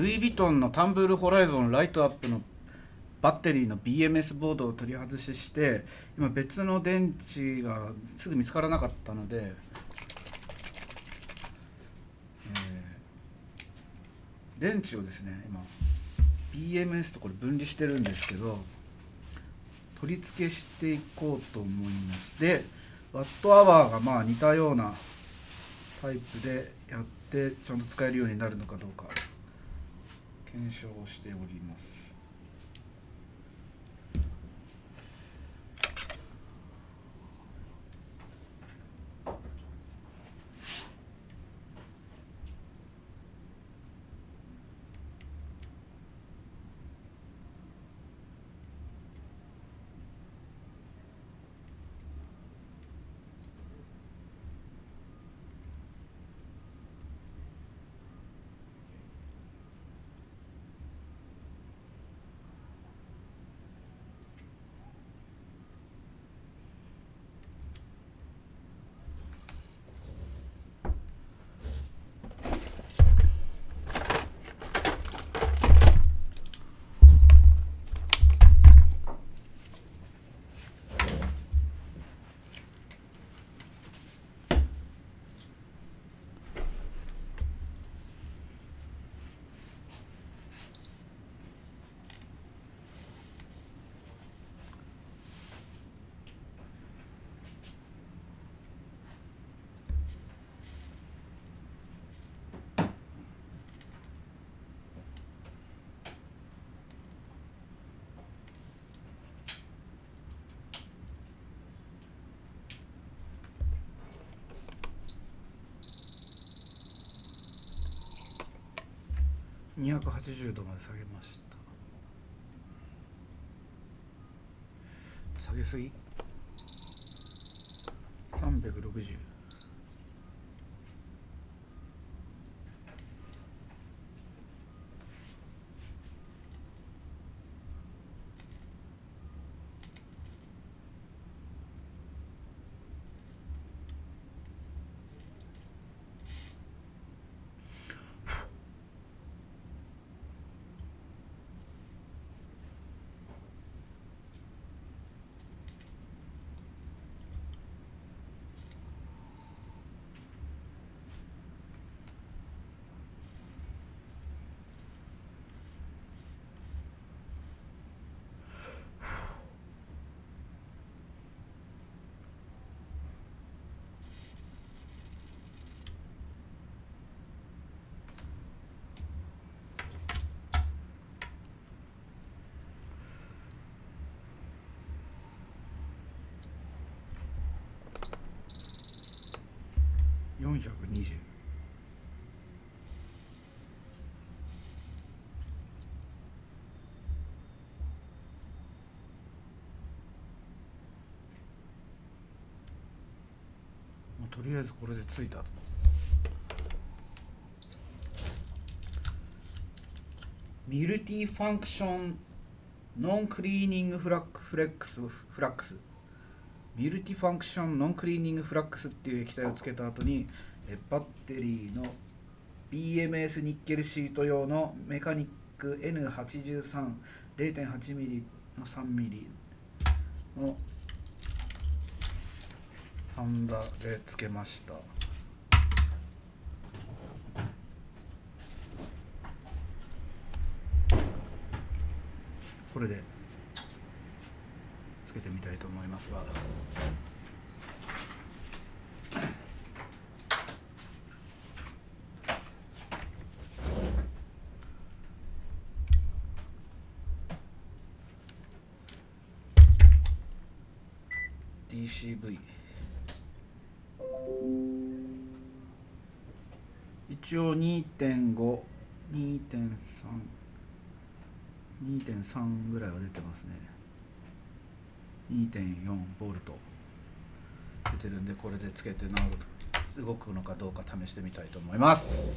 ルイ・ヴィトンのタンブール・ホライゾンライトアップのバッテリーの BMS ボードを取り外しして今別の電池がすぐ見つからなかったので、えー電池をですね今 BMS とこれ分離してるんですけど取り付けしていこうと思います。でワットアワーがまあ似たようなタイプでやってちゃんと使えるようになるのかどうか。検証しております。280度まで下げました。下げすぎ？360 420とりあえずこれでついたミルティファンクションノンクリーニングフラックフレックスフラックス。multifunction non-cleaning flux っていう液体をつけた後にえバッテリーの BMS ニッケルシート用のメカニック N830.8mm の 3mm のハンダでつけました。これでつけてみたいと思いますが。DCV 一応2.5 2.3 2.3ぐらいは出てますね2.4ボルト。出てるんでこれでつけて直る動くのかどうか試してみたいと思います。